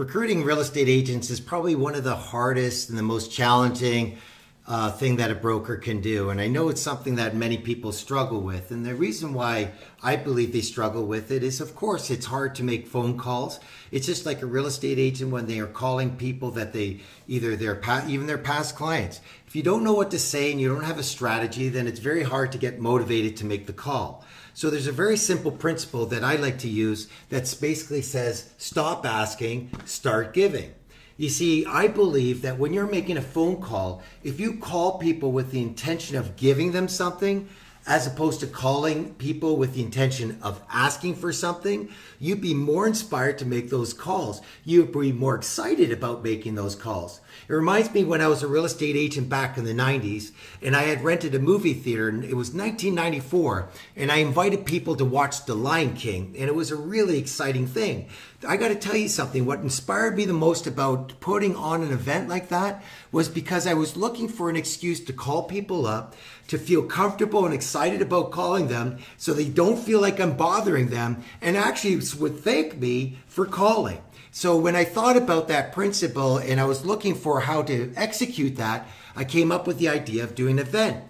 recruiting real estate agents is probably one of the hardest and the most challenging uh, thing that a broker can do. And I know it's something that many people struggle with. And the reason why I believe they struggle with it is, of course, it's hard to make phone calls. It's just like a real estate agent when they are calling people that they either their past, even their past clients. If you don't know what to say and you don't have a strategy, then it's very hard to get motivated to make the call. So there's a very simple principle that I like to use that basically says stop asking, start giving. You see, I believe that when you're making a phone call, if you call people with the intention of giving them something, as opposed to calling people with the intention of asking for something, you'd be more inspired to make those calls. You'd be more excited about making those calls. It reminds me when I was a real estate agent back in the 90s and I had rented a movie theater and it was 1994 and I invited people to watch The Lion King and it was a really exciting thing. I got to tell you something. What inspired me the most about putting on an event like that was because I was looking for an excuse to call people up, to feel comfortable and excited about calling them so they don't feel like I'm bothering them and actually would thank me for calling. So when I thought about that principle and I was looking for how to execute that, I came up with the idea of doing an event.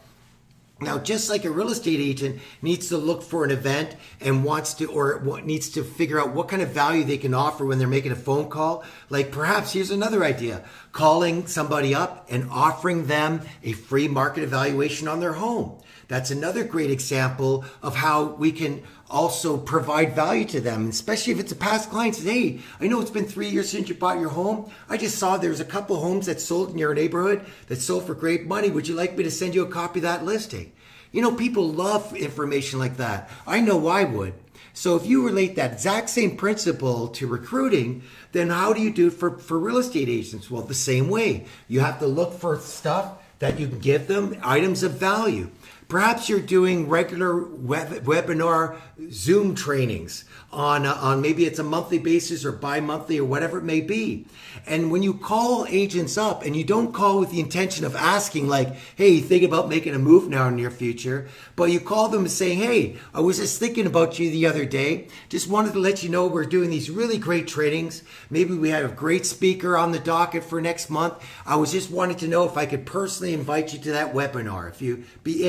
Now, just like a real estate agent needs to look for an event and wants to, or needs to figure out what kind of value they can offer when they're making a phone call, like perhaps here's another idea calling somebody up and offering them a free market evaluation on their home. That's another great example of how we can also provide value to them, especially if it's a past client. Says, hey, I know it's been three years since you bought your home. I just saw there's a couple homes that sold in your neighborhood that sold for great money. Would you like me to send you a copy of that listing? You know, people love information like that. I know I would. So if you relate that exact same principle to recruiting, then how do you do it for, for real estate agents? Well, the same way. You have to look for stuff that you can give them, items of value. Perhaps you're doing regular web, webinar Zoom trainings on, uh, on maybe it's a monthly basis or bi-monthly or whatever it may be. And when you call agents up and you don't call with the intention of asking like, hey, think about making a move now in your future, but you call them and say, hey, I was just thinking about you the other day. Just wanted to let you know we're doing these really great trainings. Maybe we have a great speaker on the docket for next month. I was just wanting to know if I could personally invite you to that webinar if you be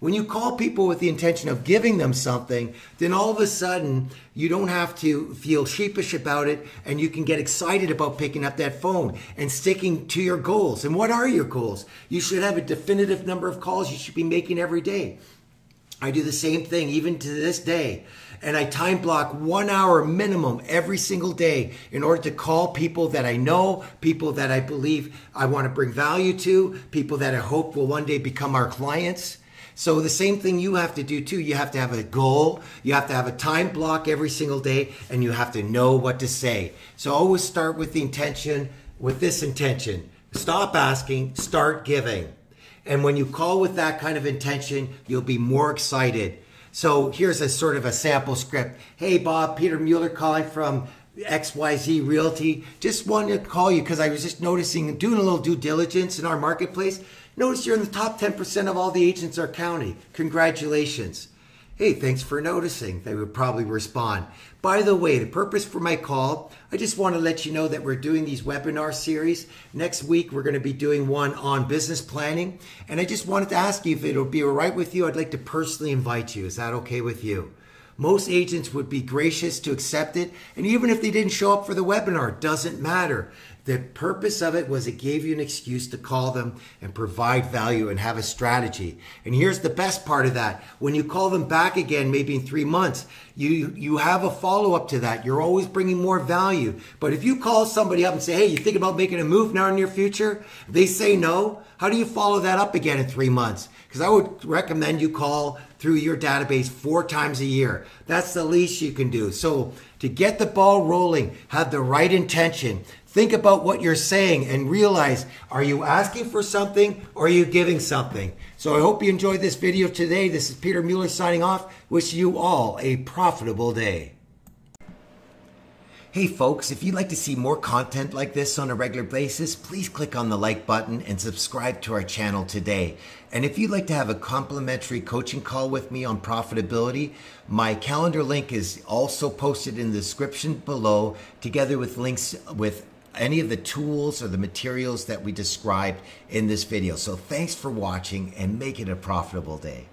When you call people with the intention of giving them something, then all of a sudden you don't have to feel sheepish about it and you can get excited about picking up that phone and sticking to your goals. And what are your goals? You should have a definitive number of calls you should be making every day. I do the same thing even to this day. And I time block one hour minimum every single day in order to call people that I know, people that I believe I want to bring value to, people that I hope will one day become our clients. So the same thing you have to do too. You have to have a goal. You have to have a time block every single day and you have to know what to say. So always start with the intention, with this intention. Stop asking, start giving. And when you call with that kind of intention, you'll be more excited. So here's a sort of a sample script. Hey, Bob, Peter Mueller calling from XYZ Realty. Just wanted to call you because I was just noticing, doing a little due diligence in our marketplace. Notice you're in the top 10% of all the agents in our county. Congratulations. Hey, thanks for noticing. They would probably respond. By the way, the purpose for my call, I just want to let you know that we're doing these webinar series. Next week, we're going to be doing one on business planning. And I just wanted to ask you if it'll be all right with you. I'd like to personally invite you. Is that okay with you? Most agents would be gracious to accept it. And even if they didn't show up for the webinar, it doesn't matter. The purpose of it was it gave you an excuse to call them and provide value and have a strategy. And here's the best part of that. When you call them back again, maybe in three months, you, you have a follow up to that. You're always bringing more value. But if you call somebody up and say, hey, you think about making a move now in your future? They say no. How do you follow that up again in three months? Because I would recommend you call through your database four times a year. That's the least you can do. So to get the ball rolling, have the right intention. Think about what you're saying and realize, are you asking for something or are you giving something? So I hope you enjoyed this video today. This is Peter Mueller signing off. Wish you all a profitable day. Hey folks, if you'd like to see more content like this on a regular basis, please click on the like button and subscribe to our channel today. And if you'd like to have a complimentary coaching call with me on profitability, my calendar link is also posted in the description below, together with links with any of the tools or the materials that we described in this video. So thanks for watching and make it a profitable day.